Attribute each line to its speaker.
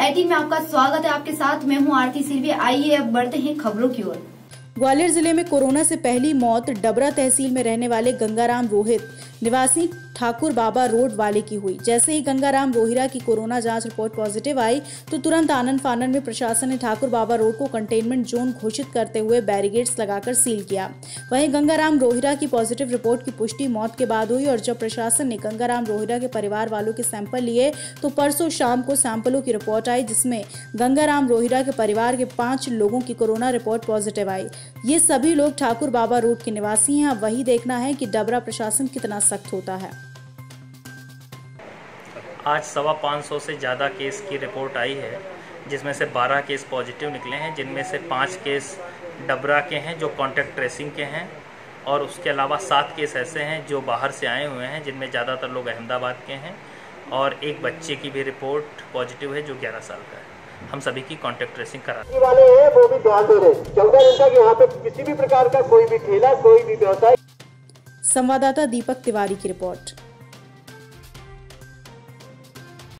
Speaker 1: Eighteen में आपका स्वागत है। आपके साथ मैं हूँ आरती सिर्वी आइए अब बढ़ते हैं खबरों की ओर।
Speaker 2: ग्वालियर ज़िले में कोरोना से पहली मौत डबरा तहसील में रहने वाले गंगाराम रोहित। निवासी ठाकुर बाबा रोड वाले की हुई। जैसे ही गंगाराम रोहिरा की कोरोना जाँच रिपोर्ट पॉजिटिव आई तो तुरंत आनंद फानन में प्रशासन ने ठाकुर बाबा रोड को कंटेनमेंट जोन घोषित करते हुए बैरिगेड्स लगाकर सील किया। वहीं गंगाराम रोहिरा की पॉजिटिव रिपोर्ट की पुष्टि मौत के बाद हुई और जब प्रशासन ने गंगाराम रोहिरा के परिवार वालों के सैंपल लिए तो परसों शाम को सैंपलों की रिपोर्ट आई, जिसमें गंगाराम रोहिरा के परिवार के पाँच लोगों की कोरोना रिपोर्ट पॉजिटिव आई। ये सभी लोग ठाकुर बाबा रोड के निवासी हैं। अब वही देखना है कि डबरा प्रशासन कितना सख्त होता है।
Speaker 3: आज सवा पाँच सौ से ज़्यादा केस की रिपोर्ट आई है जिसमें से 12 केस पॉजिटिव निकले हैं जिनमें से पाँच केस डबरा के हैं जो कॉन्टैक्ट ट्रेसिंग के हैं और उसके अलावा सात केस ऐसे हैं जो बाहर से आए हुए हैं जिनमें ज़्यादातर लोग अहमदाबाद के हैं और एक बच्चे की भी रिपोर्ट पॉजिटिव है जो 11 साल का है। हम सभी की कॉन्टैक्ट ट्रेसिंग करा
Speaker 4: वाले हैं वो भी ध्यान दे रहे हैं। चौदह घंटा के यहाँ पे किसी भी प्रकार का कोई भी ठेला कोई भी व्यवसाय
Speaker 2: संवाददाता दीपक तिवारी की रिपोर्ट।